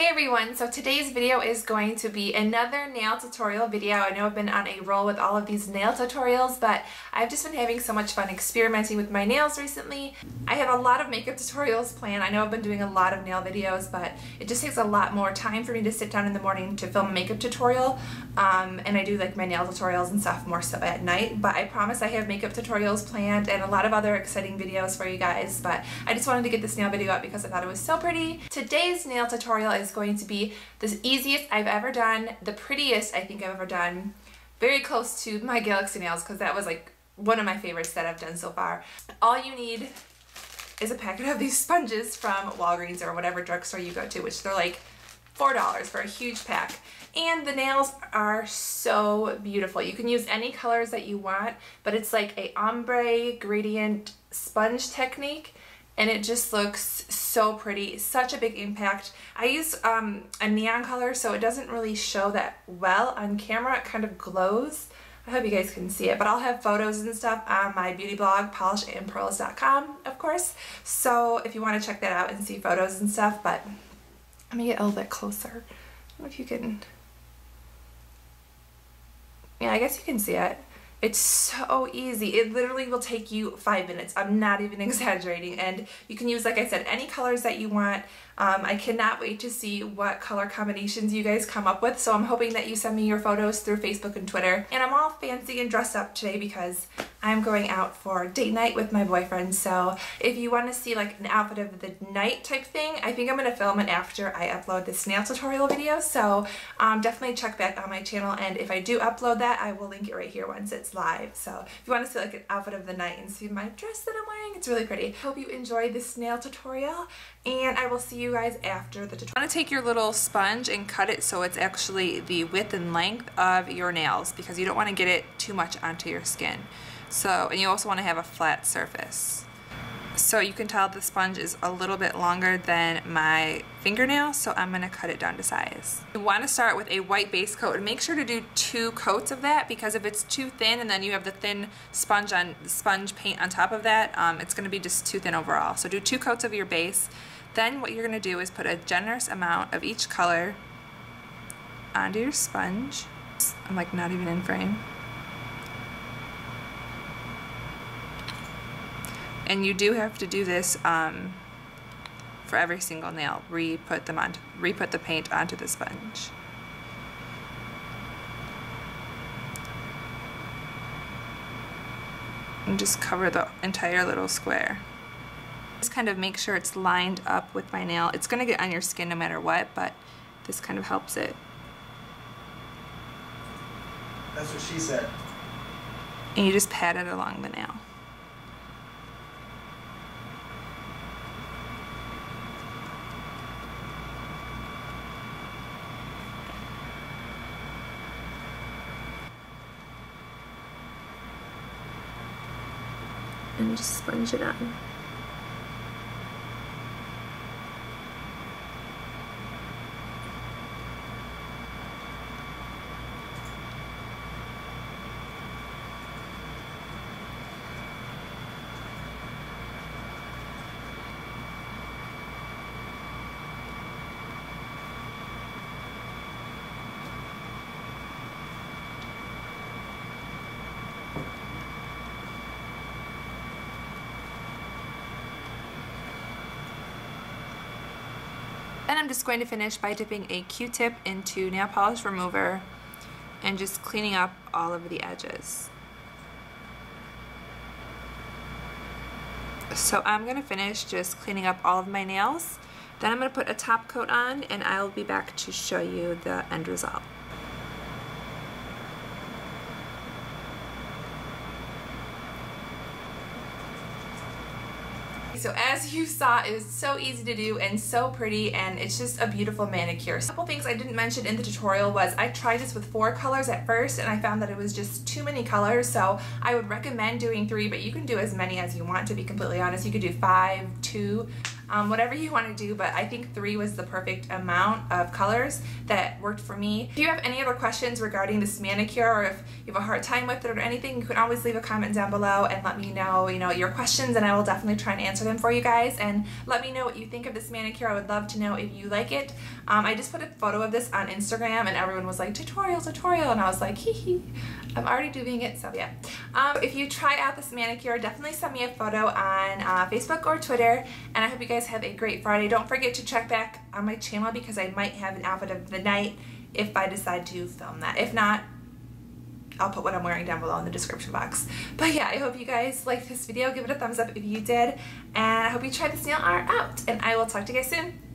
Hey everyone, so today's video is going to be another nail tutorial video. I know I've been on a roll with all of these nail tutorials, but I've just been having so much fun experimenting with my nails recently. I have a lot of makeup tutorials planned. I know I've been doing a lot of nail videos, but it just takes a lot more time for me to sit down in the morning to film a makeup tutorial. Um, and I do like my nail tutorials and stuff more so at night, but I promise I have makeup tutorials planned and a lot of other exciting videos for you guys, but I just wanted to get this nail video up because I thought it was so pretty. Today's nail tutorial is going to be the easiest I've ever done, the prettiest I think I've ever done, very close to my Galaxy nails because that was like one of my favorites that I've done so far. All you need is a packet of these sponges from Walgreens or whatever drugstore you go to, which they're like $4 for a huge pack. And the nails are so beautiful. You can use any colors that you want, but it's like a ombre gradient sponge technique and it just looks so pretty. Such a big impact. I use um, a neon color so it doesn't really show that well on camera. It kind of glows. I hope you guys can see it, but I'll have photos and stuff on my beauty blog, polishandpearls.com, of course. So if you want to check that out and see photos and stuff, but let me get a little bit closer. I don't know if you can, yeah, I guess you can see it. It's so easy. It literally will take you five minutes. I'm not even exaggerating. And you can use, like I said, any colors that you want. Um, I cannot wait to see what color combinations you guys come up with. So I'm hoping that you send me your photos through Facebook and Twitter. And I'm all fancy and dressed up today because I'm going out for date night with my boyfriend. So if you want to see like an outfit of the night type thing, I think I'm going to film it after I upload this nail tutorial video. So um, definitely check back on my channel. And if I do upload that, I will link it right here once it's live. So if you want to see like an outfit of the night and see my dress that I'm wearing, it's really pretty. Hope you enjoyed this nail tutorial and I will see you guys after the tutorial. You want to take your little sponge and cut it so it's actually the width and length of your nails because you don't want to get it too much onto your skin. So, and you also want to have a flat surface. So you can tell the sponge is a little bit longer than my fingernail, so I'm going to cut it down to size. You want to start with a white base coat and make sure to do two coats of that because if it's too thin and then you have the thin sponge on sponge paint on top of that, um, it's going to be just too thin overall. So do two coats of your base. Then what you're going to do is put a generous amount of each color onto your sponge. I'm like not even in frame. And you do have to do this um, for every single nail. Re-put them on, re-put the paint onto the sponge. And just cover the entire little square. Just kind of make sure it's lined up with my nail. It's gonna get on your skin no matter what, but this kind of helps it. That's what she said. And you just pat it along the nail. And just sponge it on. Then I'm just going to finish by dipping a Q-tip into nail polish remover and just cleaning up all of the edges. So I'm going to finish just cleaning up all of my nails. Then I'm going to put a top coat on and I'll be back to show you the end result. So as you saw, it was so easy to do and so pretty and it's just a beautiful manicure. A couple things I didn't mention in the tutorial was I tried this with four colors at first and I found that it was just too many colors so I would recommend doing three but you can do as many as you want to be completely honest. You could do five, two, um, whatever you want to do, but I think three was the perfect amount of colors that worked for me. If you have any other questions regarding this manicure or if you have a hard time with it or anything, you can always leave a comment down below and let me know, you know, your questions and I will definitely try and answer them for you guys and let me know what you think of this manicure. I would love to know if you like it. Um, I just put a photo of this on Instagram and everyone was like, tutorial, tutorial, and I was like, hee hee. I'm already doing it, so yeah. Um, if you try out this manicure, definitely send me a photo on uh, Facebook or Twitter, and I hope you guys have a great Friday. Don't forget to check back on my channel because I might have an outfit of the night if I decide to film that. If not, I'll put what I'm wearing down below in the description box. But yeah, I hope you guys liked this video. Give it a thumbs up if you did. And I hope you try this nail art out. And I will talk to you guys soon.